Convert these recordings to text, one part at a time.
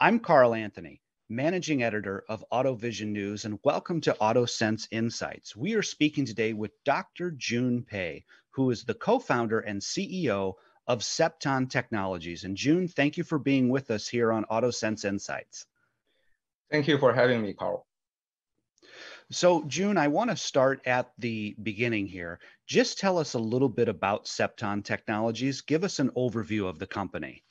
I'm Carl Anthony, managing editor of AutoVision News, and welcome to AutoSens Insights. We are speaking today with Dr. Jun Pei, who is the co founder and CEO of Cepton Technologies. And Jun, thank you for being with us here on AutoSens Insights. Thank you for having me, Carl. So, Jun, I want to start at the beginning here. Just tell us a little bit about Cepton Technologies. Give us an overview of the company.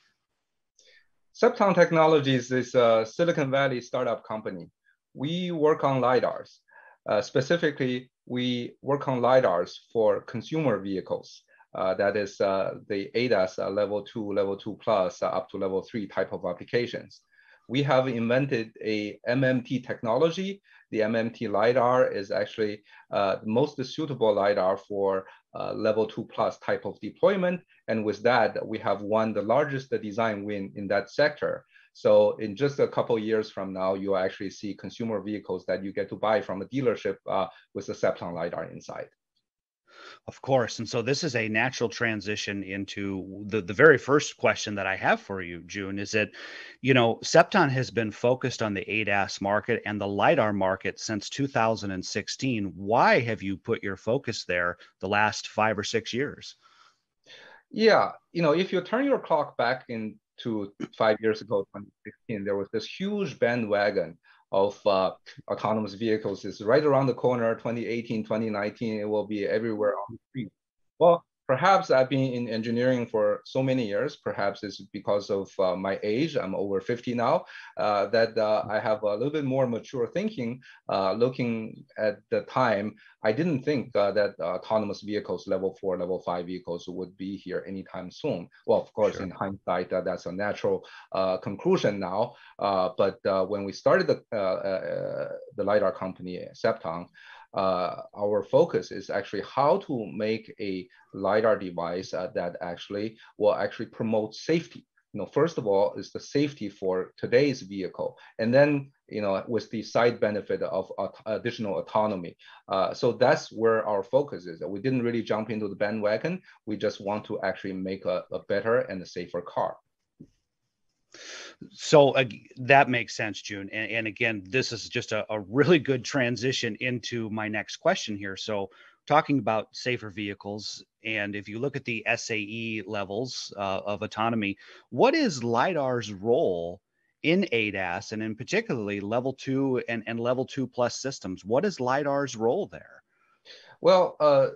Cepton Technologies is a Silicon Valley startup company. We work on LiDARs. Uh, specifically, we work on LiDARs for consumer vehicles. Uh, that is uh, the ADAS uh, level two, level two plus, uh, up to level three type of applications. We have invented a MMT technology. The MMT LiDAR is actually uh, the most suitable LiDAR for uh, level two plus type of deployment. And with that, we have won the largest design win in that sector. So in just a couple years from now, you'll actually see consumer vehicles that you get to buy from a dealership uh, with the Cepton LiDAR inside. Of course. And so this is a natural transition into the, the very first question that I have for you, Jun, is that, you know, Cepton has been focused on the ADAS market and the LiDAR market since 2016. Why have you put your focus there the last five or six years? Yeah, you know, if you turn your clock back into five years ago, 2016, there was this huge bandwagon of uh, autonomous vehicles is right around the corner, 2018, 2019, it will be everywhere on the street. Well, perhaps I've been in engineering for so many years. Perhaps it's because of uh, my age. I'm over 50 now. Uh, that uh, I have a little bit more mature thinking. Uh, looking at the time, I didn't think uh, that autonomous vehicles, level four, level five vehicles, would be here anytime soon. Well, of course, sure. in hindsight, uh, that's a natural conclusion now. but when we started the the lidar company, Cepton uh, our focus is actually how to make a LiDAR device uh, that actually will actually promote safety. You know, first of all, is the safety for today's vehicle, and then you know, with the side benefit of additional autonomy. Uh, so that's where our focus is. We didn't really jump into the bandwagon. We just want to actually make a, a better and a safer car. So uh, that makes sense, Jun. And, and again, this is just a, a, really good transition into my next question here. So, talking about safer vehicles, and if you look at the SAE levels uh, of autonomy, what is LiDAR's role in ADAS and in particularly level two and, and level two plus systems? What is LiDAR's role there? Well, uh,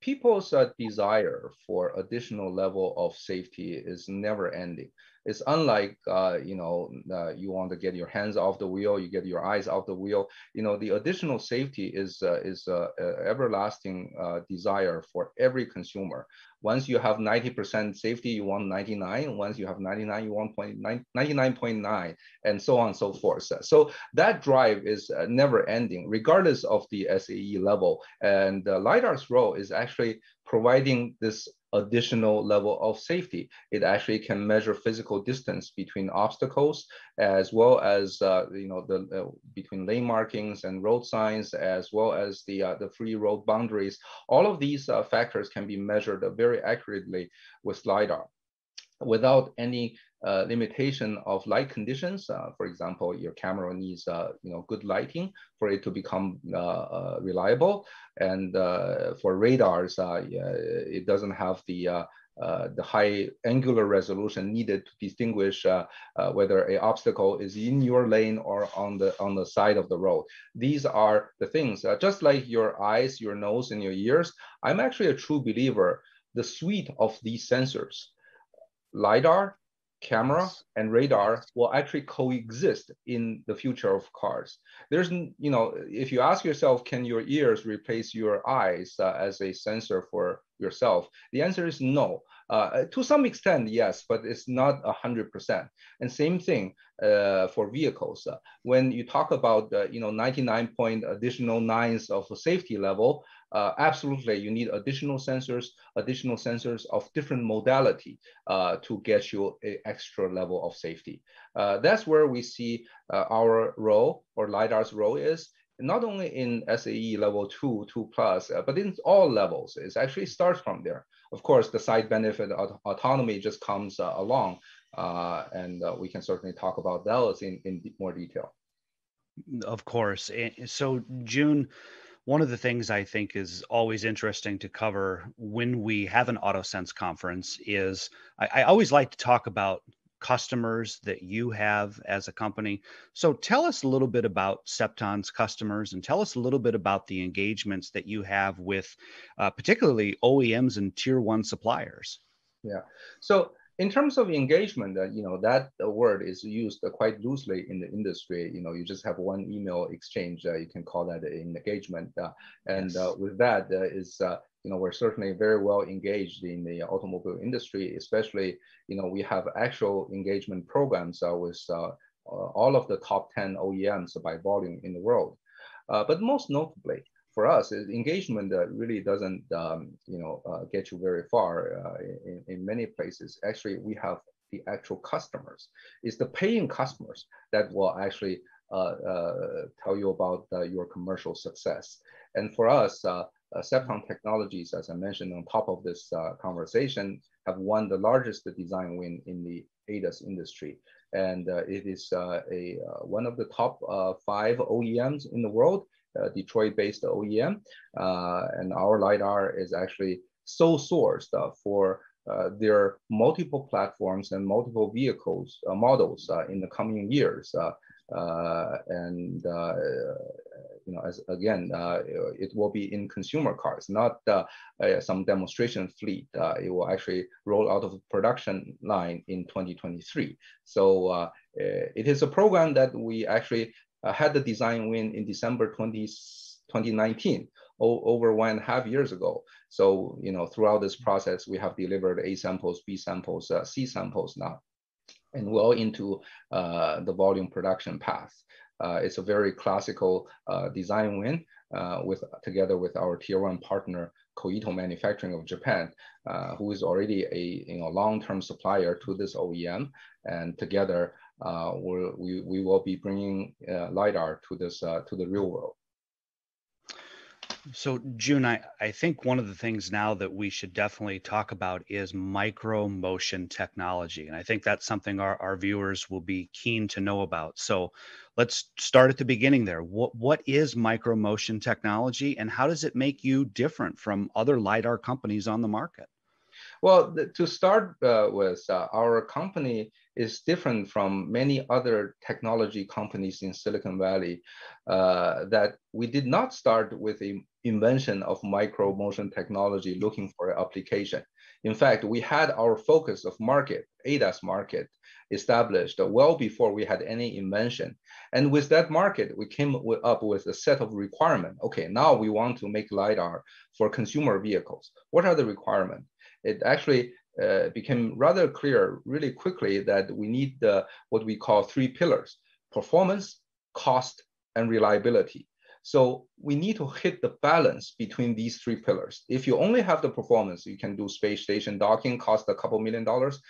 people's uh, desire for additional level of safety is never ending. It's unlike, uh, you know, uh, you want to get your hands off the wheel, you get your eyes off the wheel. You know, the additional safety is uh, is a, everlasting uh, desire for every consumer. Once you have 90% safety, you want 99. Once you have 99, you want 99.9, and so on and so forth. So that drive is uh, never ending, regardless of the SAE level. And uh, LiDAR's role is actually providing this additional level of safety. It actually can measure physical distance between obstacles as well as uh, you know the uh, between lane markings and road signs as well as the uh, the free road boundaries. All of these uh, factors can be measured very accurately with LiDAR without any uh, limitation of light conditions. Uh, for example, your camera needs uh, you know good lighting for it to become uh, uh, reliable, and for radars, it doesn't have the the high angular resolution needed to distinguish whether a obstacle is in your lane or on the on the side of the road. These are the things. just like your eyes, your nose, and your ears. I'm actually a true believer. The suite of these sensors LiDAR, camera, and radar will actually coexist in the future of cars. There's, you know, if you ask yourself, can your ears replace your eyes uh, as a sensor for yourself? The answer is no. Uh, to some extent, yes, but it's not 100%. And same thing uh, for vehicles. Uh, when you talk about, uh, you know, 99 point additional nines of safety level, uh, absolutely, you need additional sensors, additional sensors of different modality uh, to get you an extra level of safety. That's where we see our role or LiDAR's role is not only in SAE level two, two plus, uh, but in all levels. It actually starts from there. Of course, the side benefit of autonomy just comes uh, along, uh, and uh, we can certainly talk about those in, in more detail. Of course. So, Jun, one of the things I think is always interesting to cover when we have an AutoSens conference is I, I always like to talk about customers that you have as a company. So tell us a little bit about Cepton's customers and tell us a little bit about the engagements that you have with uh, particularly OEMs and tier one suppliers. Yeah. So in terms of engagement, uh, you know, that word is used quite loosely in the industry. You know, you just have one email exchange. Uh, you can call that an engagement. Uh, and uh, with that uh, is you know, we're certainly very well engaged in the automobile industry, especially, you know, we have actual engagement programs uh, with uh, all of the top 10 OEMs by volume in the world. Uh, but most notably, for us, engagement that really doesn't, um, you know, uh, get you very far uh, in, in many places. Actually, we have the actual customers. It's the paying customers that will actually uh, tell you about your commercial success. And for us, uh, Technologies, as I mentioned on top of this uh, conversation, have won the largest design win in the ADAS industry. And uh, it is uh, a uh, one of the top uh, five OEMs in the world, Uh, Detroit-based OEM. Uh, and our LiDAR is actually sole sourced uh, for their multiple platforms and multiple vehicles models in the coming years. and you know, as again, uh, it will be in consumer cars, not uh, uh, some demonstration fleet. it will actually roll out of production line in 2023. So it is a program that we actually had the design win in December 20, 2019 over one and a half years ago. So, you know, throughout this process, we have delivered A samples, B samples, uh, C samples now, and well into uh, the volume production path. Uh, it's a very classical uh, design win uh, with together with our tier one partner Koito Manufacturing of Japan, uh, who is already a you know long-term supplier to this OEM, and together uh, we we will be bringing uh, lidar to this to the real world. So, Jun, I, I think one of the things now that we should definitely talk about is micro motion technology. And I think that's something our, our viewers will be keen to know about. So, let's start at the beginning there. What, what is micro motion technology and how does it make you different from other LiDAR companies on the market? Well, the, to start uh, with, uh, our company is different from many other technology companies in Silicon Valley uh, that we did not start with the invention of micro motion technology looking for an application. In fact, we had our focus of market, ADAS market, established well before we had any invention. And with that market, we came up with a set of requirements. Okay, now we want to make LiDAR for consumer vehicles. What are the requirements? It actually uh, became rather clear really quickly that we need the, what we call three pillars, performance, cost, and reliability. So we need to hit the balance between these three pillars. If you only have the performance, you can do space station docking, cost a couple million dollars.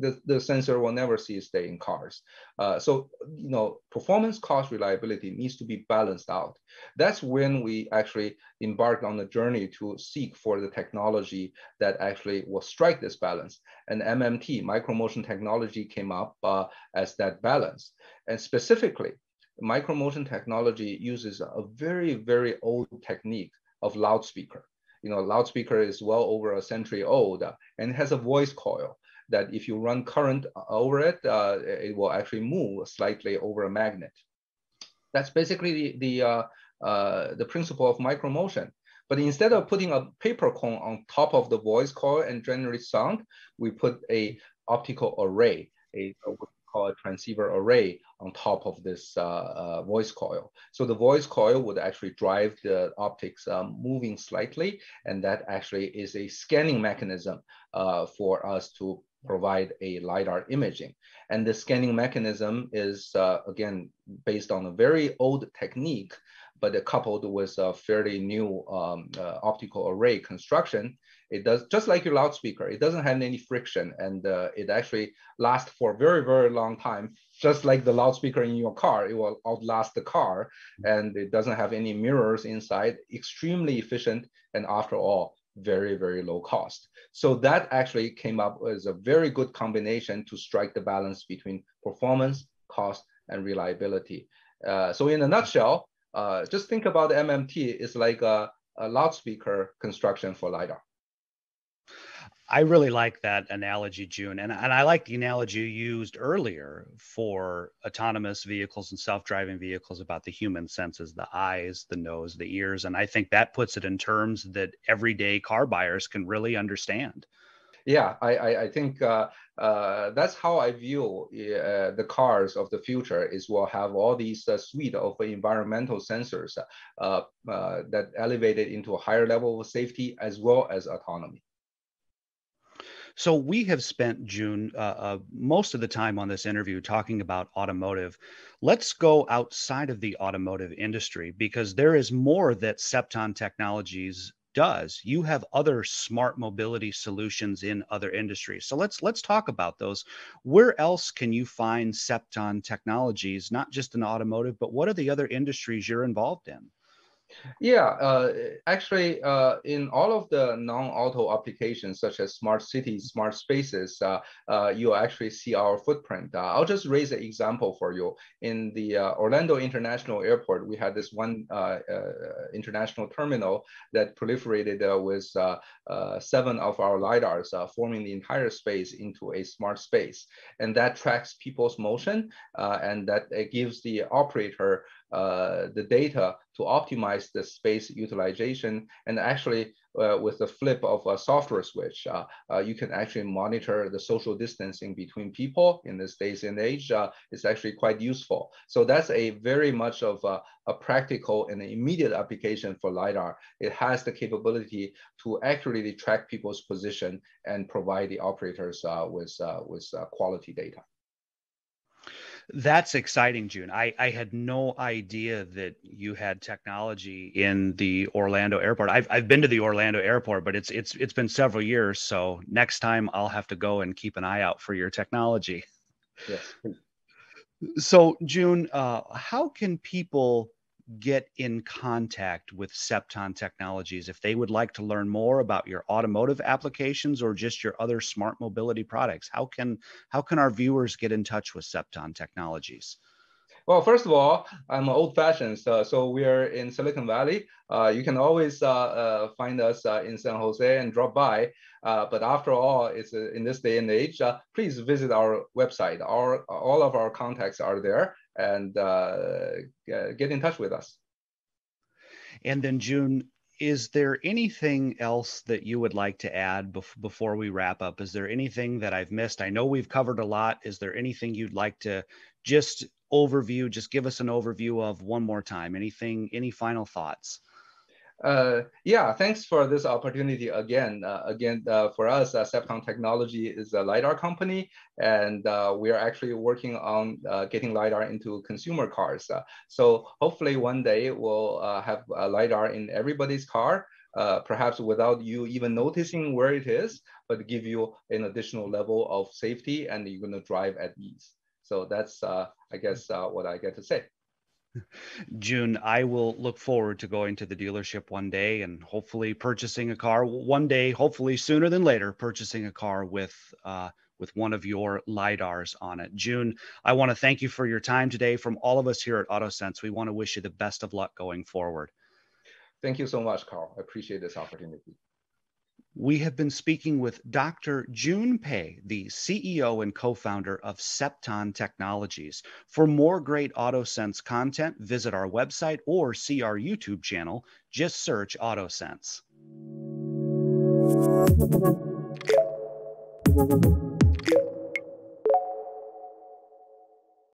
The, the sensor will never see a stay in cars. Uh, so, you know, performance, cost, reliability needs to be balanced out. That's when we actually embarked on the journey to seek for the technology that actually will strike this balance. And MMT, micro motion technology, came up uh, as that balance. And specifically, micromotion technology uses a very, very old technique of loudspeaker. You know, loudspeaker is well over a century old and has a voice coil that if you run current over it, uh, it will actually move slightly over a magnet. That's basically the, the, uh, uh, the principle of micromotion. But instead of putting a paper cone on top of the voice coil and generate sound, we put a optical array, a called a transceiver array on top of this uh, uh, voice coil. So the voice coil would actually drive the optics um, moving slightly, and that actually is a scanning mechanism uh, for us to provide a LiDAR imaging. And the scanning mechanism is, uh, again, based on a very old technique but coupled with a fairly new um, uh, optical array construction, it does just like your loudspeaker. It doesn't have any friction, and uh, it actually lasts for a very very long time. Just like the loudspeaker in your car, it will outlast the car, and it doesn't have any mirrors inside. Extremely efficient, and after all, very, very low cost. So that actually came up as a very good combination to strike the balance between performance, cost, and reliability. Uh, so in a nutshell, uh, just think about MMT is like a, a loudspeaker construction for LiDAR. I really like that analogy, Jun, And, and I like the analogy you used earlier for autonomous vehicles and self driving vehicles about the human senses, the eyes, the nose, the ears. And I think that puts it in terms that everyday car buyers can really understand. Yeah, I, I, I think uh, uh, that's how I view uh, the cars of the future is we'll have all these uh, suite of environmental sensors uh, uh, that elevated into a higher level of safety as well as autonomy. So we have spent Jun uh, uh, most of the time on this interview talking about automotive. Let's go outside of the automotive industry because there is more that Cepton Technologies does. You have other smart mobility solutions in other industries. So let's let's talk about those. Where else can you find Cepton Technologies, not just in automotive, but what are the other industries you're involved in? Yeah, uh, actually, uh, in all of the non-auto applications such as smart cities, smart spaces, uh, uh you actually see our footprint. Uh, I'll just raise an example for you. In the uh, Orlando International Airport, we had this one international terminal that proliferated with seven of our LiDARs, forming the entire space into a smart space. And that tracks people's motion, and that gives the operator the data to optimize the space utilization. And actually, uh, with the flip of a software switch, uh, uh you can actually monitor the social distancing between people in this days and age. Uh, it's actually quite useful. So that's a very much of a, a, practical and immediate application for LiDAR. It has the capability to accurately track people's position and provide the operators uh, with, with quality data. That's exciting, Jun. I, I had no idea that you had technology in the Orlando airport. I've, I've been to the Orlando airport, but it's it's it's been several years. So next time I'll have to go and keep an eye out for your technology. Yes. So Jun, uh, how can people get in contact with Cepton Technologies if they would like to learn more about your automotive applications or just your other smart mobility products? How can how can our viewers get in touch with Cepton Technologies? Well, first of all, I'm old-fashioned, so, so we are in Silicon Valley. Uh, you can always uh, uh, find us uh, in San Jose and drop by. Uh, but after all, it's uh, in this day and age. please visit our website. Our all of our contacts are there, and uh, get in touch with us. And then Jun, is there anything else that you would like to add bef- before we wrap up? Is there anything that I've missed? I know we've covered a lot. Is there anything you'd like to just overview? Just give us an overview of one more time. Anything, any final thoughts? Uh, yeah, thanks for this opportunity again. Uh, again, uh, for us, uh, Cepton Technology is a LiDAR company, and uh, we are actually working on uh, getting LiDAR into consumer cars. Uh, so hopefully one day we'll have LiDAR in everybody's car, perhaps without you even noticing where it is, but give you an additional level of safety and you're gonna drive at ease. So that's, I guess, what I get to say. Jun, I will look forward to going to the dealership one day and hopefully purchasing a car one day, hopefully sooner than later, purchasing a car with uh, with one of your lidars on it. Jun, I want to thank you for your time today. From all of us here at AutoSens, we want to wish you the best of luck going forward. Thank you so much, Carl. I appreciate this opportunity. We have been speaking with Dr. Jun Pei, the CEO and co founder of Cepton Technologies. For more great AutoSens content, visit our website or see our YouTube channel. Just search AutoSens.